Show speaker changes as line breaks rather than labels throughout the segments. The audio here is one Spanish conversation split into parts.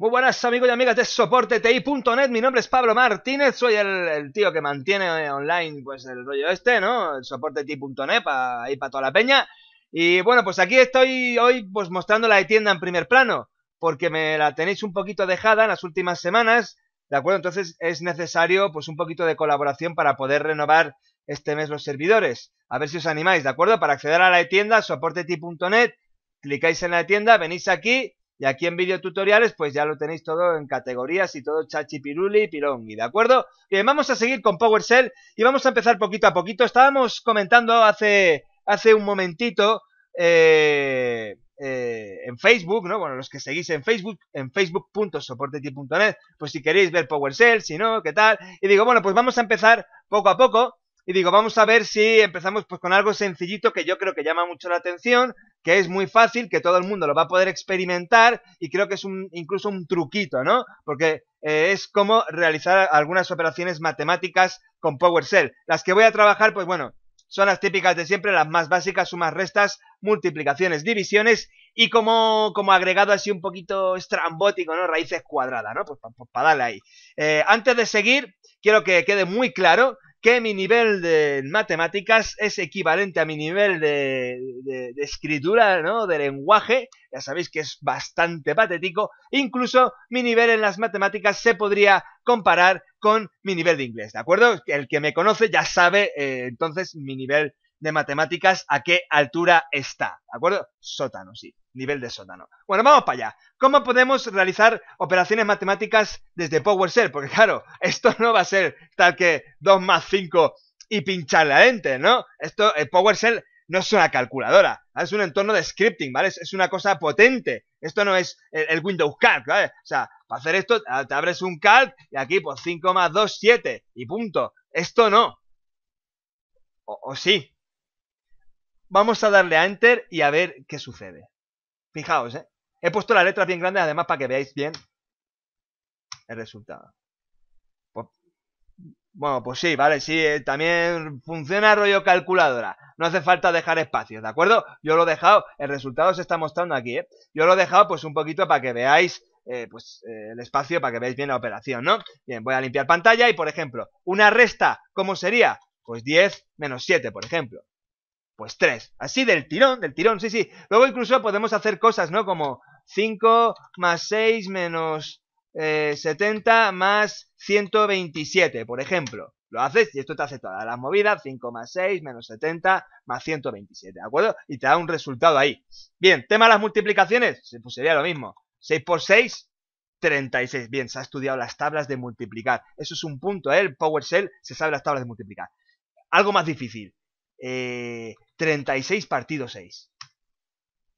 Muy buenas amigos y amigas de soporteti.net, mi nombre es Pablo Martínez, soy el, tío que mantiene online pues el rollo este, ¿no? El soporteti.net para ahí para toda la peña. Y bueno, pues aquí estoy hoy pues mostrando la tienda en primer plano, porque me la tenéis un poquito dejada en las últimas semanas, ¿de acuerdo? Entonces es necesario pues un poquito de colaboración para poder renovar este mes los servidores. A ver si os animáis, ¿de acuerdo? Para acceder a la tienda, soporteti.net, clicáis en la tienda, venís aquí y aquí en videotutoriales, pues ya lo tenéis todo en categorías y todo chachi piruli y ¿de acuerdo? Bien, vamos a seguir con PowerShell y vamos a empezar poquito a poquito. Estábamos comentando hace, hace un momentito eh, eh, en Facebook, ¿no? Bueno, los que seguís en Facebook, en facebook.soporteti.net, pues si queréis ver PowerShell, si no, ¿qué tal? Y digo, bueno, pues vamos a empezar poco a poco. Y digo, vamos a ver si empezamos pues con algo sencillito que yo creo que llama mucho la atención, que es muy fácil, que todo el mundo lo va a poder experimentar y creo que es un, incluso un truquito, ¿no? Porque eh, es como realizar algunas operaciones matemáticas con PowerShell. Las que voy a trabajar, pues bueno, son las típicas de siempre, las más básicas, sumas, restas, multiplicaciones, divisiones y como, como agregado así un poquito estrambótico, ¿no? Raíces cuadradas, ¿no? Pues, para darle ahí. Eh, antes de seguir, quiero que quede muy claro que mi nivel de matemáticas es equivalente a mi nivel de, de, escritura, ¿no? De lenguaje, ya sabéis que es bastante patético, incluso mi nivel en las matemáticas se podría comparar con mi nivel de inglés, ¿de acuerdo? El que me conoce ya sabe eh, entonces mi nivel de matemáticas a qué altura está, ¿de acuerdo? Sótano, sí nivel de sótano. Bueno, vamos para allá. ¿Cómo podemos realizar operaciones matemáticas desde PowerShell? Porque claro, esto no va a ser tal que 2 más 5 y pincharle a enter, ¿no? Esto, el PowerShell no es una calculadora, es un entorno de scripting, ¿vale? Es, una cosa potente. Esto no es el, Windows Calc, ¿vale? O sea, para hacer esto, te abres un calc y aquí, pues 5 más 2, 7 y punto. Esto no. O sí. Vamos a darle a enter y a ver qué sucede. Fijaos, ¿eh? He puesto las letras bien grandes además para que veáis bien el resultado. Pues, bueno, pues sí, vale, sí, eh, también funciona rollo calculadora. No hace falta dejar espacios, ¿de acuerdo? Yo lo he dejado, el resultado se está mostrando aquí, ¿eh? Yo lo he dejado pues un poquito para que veáis eh, pues el espacio, para que veáis bien la operación, ¿no? Bien, voy a limpiar pantalla y, por ejemplo, una resta, ¿cómo sería? Pues 10 menos 7, por ejemplo. Pues 3. Así del tirón, del tirón, sí, sí. Luego incluso podemos hacer cosas, ¿no? Como 5 más 6 menos 70 eh, más 127, por ejemplo. Lo haces y esto te hace toda la movida, 5 más 6 menos 70 más 127, ¿de acuerdo? Y te da un resultado ahí. Bien, tema de las multiplicaciones, pues sería lo mismo. 6 por 6, 36. Bien, se ha estudiado las tablas de multiplicar. Eso es un punto, ¿eh? El PowerShell se sabe las tablas de multiplicar. Algo más difícil. Eh, 36 partidos 6.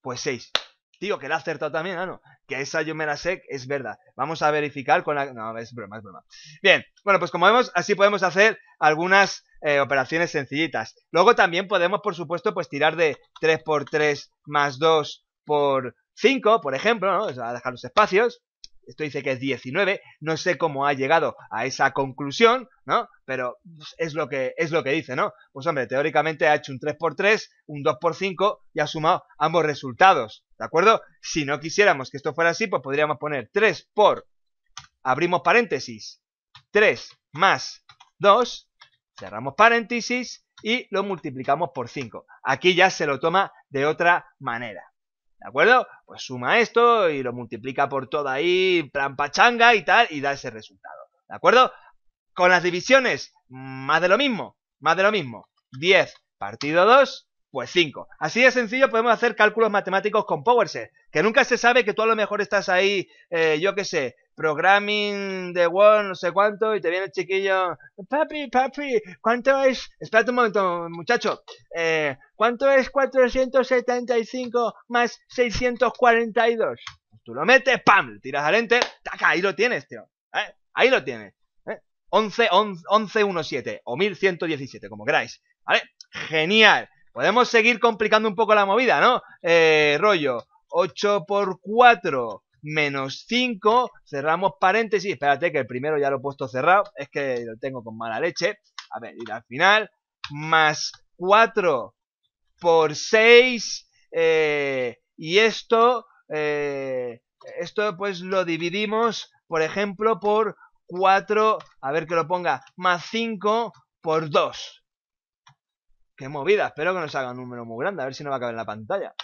Pues 6. Tío, que la ha acertado también. Que esa yo me es verdad. Vamos a verificar con la... No, es broma, es broma. Bien, bueno, pues como vemos, así podemos hacer algunas eh, operaciones sencillitas. Luego también podemos, por supuesto, pues tirar de 3 por 3 más 2 por 5, por ejemplo, ¿no? O dejar los espacios esto dice que es 19, no sé cómo ha llegado a esa conclusión, ¿no? Pero es lo que, es lo que dice, ¿no? Pues hombre, teóricamente ha hecho un 3x3, un 2x5 y ha sumado ambos resultados, ¿de acuerdo? Si no quisiéramos que esto fuera así, pues podríamos poner 3 por, abrimos paréntesis, 3 más 2, cerramos paréntesis y lo multiplicamos por 5. Aquí ya se lo toma de otra manera. ¿De acuerdo? Pues suma esto y lo multiplica por todo ahí, plan pachanga y tal, y da ese resultado. ¿De acuerdo? Con las divisiones, más de lo mismo, más de lo mismo. 10 partido 2, pues 5. Así de sencillo podemos hacer cálculos matemáticos con PowerShell. Que nunca se sabe que tú a lo mejor estás ahí, eh, yo qué sé, programming de Word, no sé cuánto, y te viene el chiquillo, papi, papi, ¿cuánto es? Espérate un momento, muchacho, eh, ¿cuánto es 475 más 642? Pues tú lo metes, ¡pam! tiras al enter, ¡taca! Ahí lo tienes, tío. ¿eh? Ahí lo tienes. ¿eh? 11, 11, 17 o 1117, como queráis. ¿Vale? Genial. Podemos seguir complicando un poco la movida, ¿no? Eh, rollo, 8 por 4 menos 5, cerramos paréntesis, espérate que el primero ya lo he puesto cerrado, es que lo tengo con mala leche, a ver, y al final, más 4 por 6, eh, y esto, eh, esto pues lo dividimos, por ejemplo, por 4, a ver que lo ponga, más 5 por 2. Qué movida, espero que nos haga un número muy grande, a ver si no va a caber en la pantalla.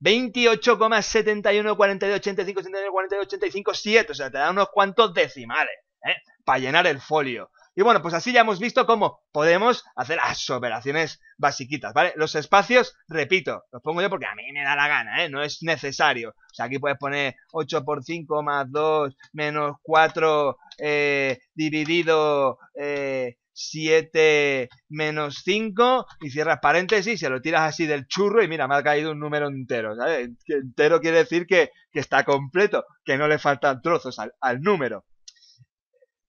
28,71, 42, 85, 79, 42, 85, 7. O sea, te da unos cuantos decimales, ¿eh? Para llenar el folio. Y bueno, pues así ya hemos visto cómo podemos hacer las operaciones basiquitas, ¿vale? Los espacios, repito, los pongo yo porque a mí me da la gana, ¿eh? No es necesario. O sea, aquí puedes poner 8 por 5 más 2 menos 4 eh, dividido eh, 7 menos 5 y cierras paréntesis, se lo tiras así del churro y mira, me ha caído un número entero, ¿sabes? Que entero quiere decir que, está completo, que no le faltan trozos al, al número.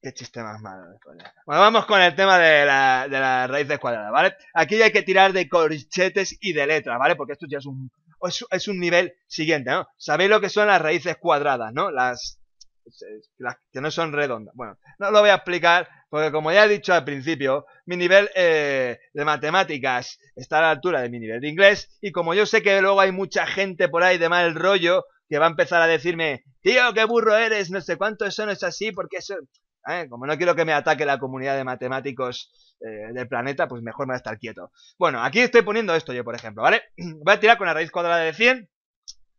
Qué chiste más malo. Bueno, vamos con el tema de la, de las raíces cuadradas, ¿vale? Aquí ya hay que tirar de corchetes y de letras, ¿vale? Porque esto ya es un, es, un nivel siguiente, ¿no? Sabéis lo que son las raíces cuadradas, ¿no? Las, las que no son redondas. Bueno, no lo voy a explicar porque como ya he dicho al principio, mi nivel eh, de matemáticas está a la altura de mi nivel de inglés y como yo sé que luego hay mucha gente por ahí de mal rollo que va a empezar a decirme, tío, qué burro eres, no sé cuánto, eso no es así, porque eso... ¿eh? Como no quiero que me ataque la comunidad de matemáticos eh, del planeta, pues mejor me voy a estar quieto. Bueno, aquí estoy poniendo esto yo, por ejemplo, ¿vale? Voy a tirar con la raíz cuadrada de 100.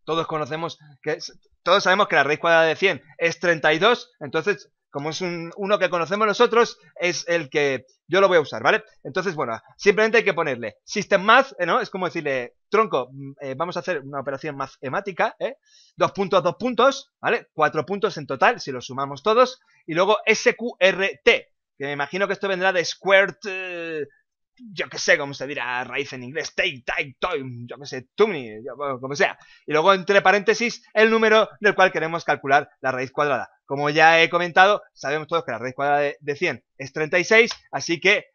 Todos conocemos que... Todos sabemos que la raíz cuadrada de 100 es 32, entonces como es un, uno que conocemos nosotros, es el que yo lo voy a usar, ¿vale? Entonces, bueno, simplemente hay que ponerle System Math, ¿no? Es como decirle, tronco, mm, eh, vamos a hacer una operación matemática, ¿eh? Dos puntos, dos puntos, ¿vale? Cuatro puntos en total, si los sumamos todos. Y luego SQRT, que me imagino que esto vendrá de Squared... Eh, yo que sé cómo se dirá raíz en inglés, take, take, time, yo que sé, tummy, como sea. Y luego entre paréntesis el número del cual queremos calcular la raíz cuadrada. Como ya he comentado, sabemos todos que la raíz cuadrada de, 100 es 36, así que,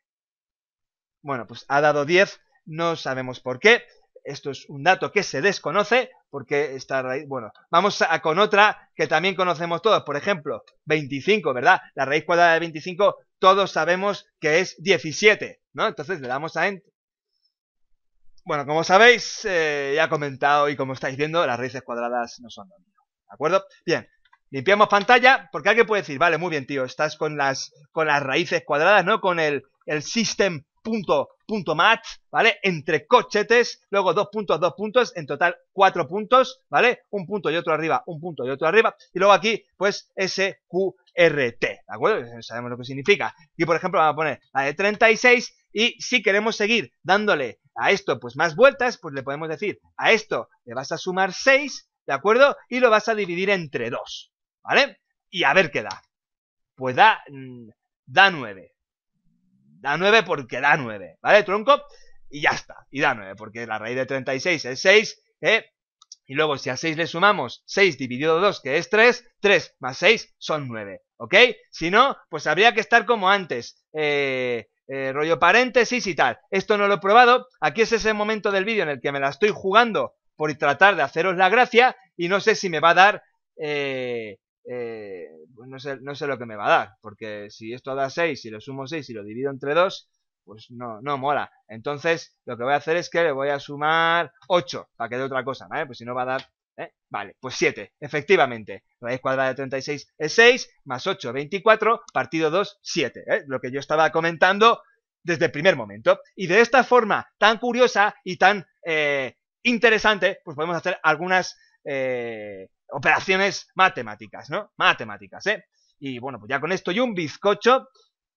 bueno, pues ha dado 10, no sabemos por qué. Esto es un dato que se desconoce, porque esta raíz, bueno, vamos a, con otra que también conocemos todos, por ejemplo, 25, ¿verdad? La raíz cuadrada de 25 todos sabemos que es 17, ¿no? Entonces le damos a Enter. Bueno, como sabéis, eh, ya he comentado y como estáis viendo, las raíces cuadradas no son lo mismo, ¿de acuerdo? Bien, Limpiamos pantalla, porque alguien puede decir, vale, muy bien, tío, estás con las, con las raíces cuadradas, ¿no? Con el, el system punto match, ¿vale? Entre cochetes, luego dos puntos, dos puntos, en total cuatro puntos, ¿vale? Un punto y otro arriba, un punto y otro arriba, y luego aquí, pues, SQRT, ¿de acuerdo? Sabemos lo que significa. Y, por ejemplo, vamos a poner la de 36, y si queremos seguir dándole a esto, pues, más vueltas, pues le podemos decir, a esto le vas a sumar 6, ¿de acuerdo? Y lo vas a dividir entre 2, ¿vale? Y a ver qué da. Pues da, mm, da 9. Da 9 porque da 9, ¿vale, tronco? Y ya está, y da 9, porque la raíz de 36 es 6, ¿eh? Y luego si a 6 le sumamos 6 dividido 2, que es 3, 3 más 6 son 9, ¿ok? Si no, pues habría que estar como antes, eh, eh, rollo paréntesis y tal. Esto no lo he probado, aquí es ese momento del vídeo en el que me la estoy jugando por tratar de haceros la gracia y no sé si me va a dar eh, eh, pues no sé, no sé lo que me va a dar, porque si esto da 6, si lo sumo 6 y lo divido entre 2, pues no, no mola. Entonces, lo que voy a hacer es que le voy a sumar 8, para que dé otra cosa, ¿vale? Pues si no va a dar, ¿eh? Vale, pues 7, efectivamente. Raíz cuadrada de 36 es 6, más 8, 24, partido 2, 7, ¿eh? Lo que yo estaba comentando desde el primer momento. Y de esta forma tan curiosa y tan eh, interesante, pues podemos hacer algunas... Eh, operaciones matemáticas, ¿no? Matemáticas, ¿eh? Y bueno, pues ya con esto y un bizcocho,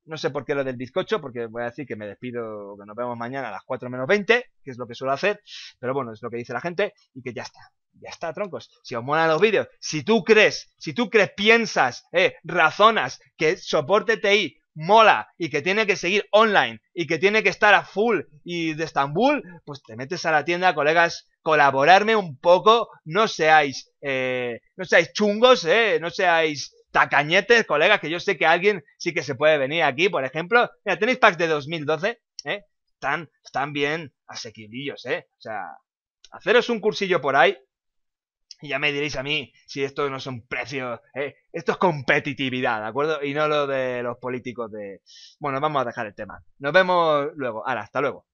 no sé por qué lo del bizcocho, porque voy a decir que me despido, que nos vemos mañana a las 4 menos 20, que es lo que suelo hacer, pero bueno, es lo que dice la gente, y que ya está. Ya está, troncos. Si os molan los vídeos, si tú crees, si tú crees, piensas, eh, razonas que soporte TI mola y que tiene que seguir online y que tiene que estar a full y de Estambul, pues te metes a la tienda, colegas, colaborarme un poco, no seáis, eh, no seáis chungos, eh, no seáis tacañetes, colegas, que yo sé que alguien sí que se puede venir aquí, por ejemplo, mira, tenéis packs de 2012, eh, están, están bien asequibillos, eh, o sea, haceros un cursillo por ahí, y ya me diréis a mí si esto no son precios, ¿eh? esto es competitividad, ¿de acuerdo? Y no lo de los políticos de... Bueno, vamos a dejar el tema. Nos vemos luego. Ahora, hasta luego.